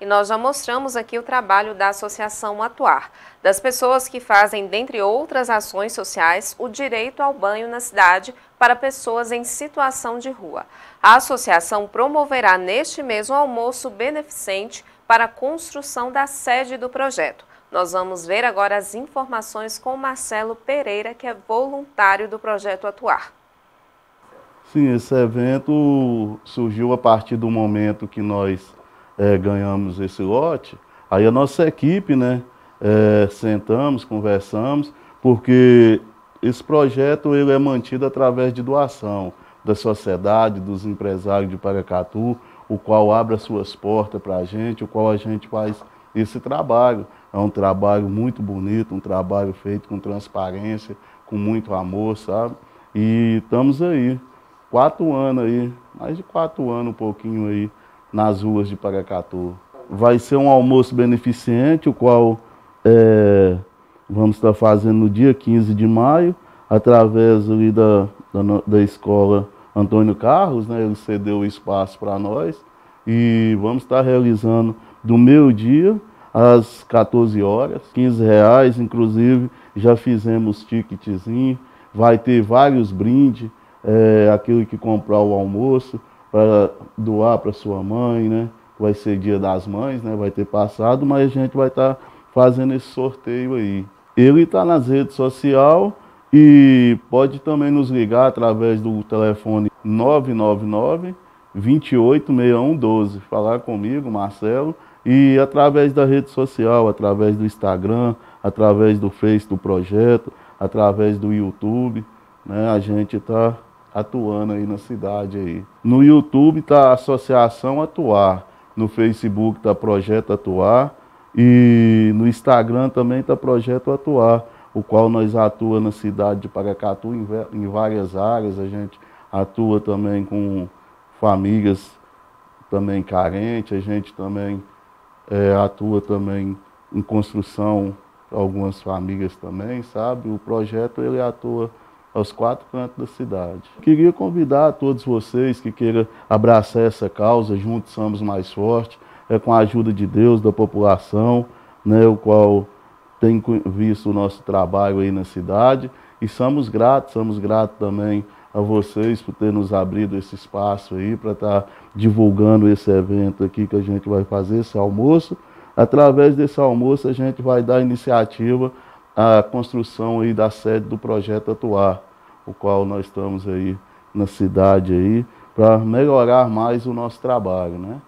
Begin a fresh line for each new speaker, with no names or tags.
e nós já mostramos aqui o trabalho da Associação Atuar, das pessoas que fazem, dentre outras ações sociais, o direito ao banho na cidade para pessoas em situação de rua. A associação promoverá neste mês um almoço beneficente para a construção da sede do projeto. Nós vamos ver agora as informações com Marcelo Pereira, que é voluntário do projeto Atuar.
Sim, esse evento surgiu a partir do momento que nós é, ganhamos esse lote. Aí a nossa equipe, né, é, sentamos, conversamos, porque esse projeto ele é mantido através de doação da sociedade, dos empresários de Paracatu, o qual abre as suas portas para a gente, o qual a gente faz esse trabalho. É um trabalho muito bonito, um trabalho feito com transparência, com muito amor, sabe? E estamos aí quatro anos aí, mais de quatro anos um pouquinho aí, nas ruas de Paracatu. Vai ser um almoço beneficente, o qual é, vamos estar fazendo no dia 15 de maio, através ali da, da, da escola Antônio Carlos, né? ele cedeu o espaço para nós, e vamos estar realizando do meio-dia às 14 horas, 15 reais, inclusive já fizemos ticketzinho, vai ter vários brindes, é, aquele que comprar o almoço para doar para sua mãe, né? Vai ser dia das mães, né? Vai ter passado, mas a gente vai estar tá fazendo esse sorteio aí. Ele está nas redes sociais e pode também nos ligar através do telefone 999 286112, falar comigo, Marcelo, e através da rede social, através do Instagram, através do Face do projeto, através do YouTube, né? A gente está atuando aí na cidade aí. No YouTube tá Associação Atuar, no Facebook tá Projeto Atuar e no Instagram também tá Projeto Atuar, o qual nós atua na cidade de Paracatu em, em várias áreas, a gente atua também com famílias também carentes, a gente também é, atua também em construção algumas famílias também, sabe? O projeto ele atua aos quatro cantos da cidade. Queria convidar todos vocês que queiram abraçar essa causa, juntos somos mais fortes, é com a ajuda de Deus, da população, né, o qual tem visto o nosso trabalho aí na cidade. E somos gratos, somos gratos também a vocês por ter nos abrido esse espaço aí para estar tá divulgando esse evento aqui que a gente vai fazer, esse almoço. Através desse almoço a gente vai dar iniciativa à construção aí da sede do projeto Atuar o qual nós estamos aí na cidade aí, para melhorar mais o nosso trabalho, né?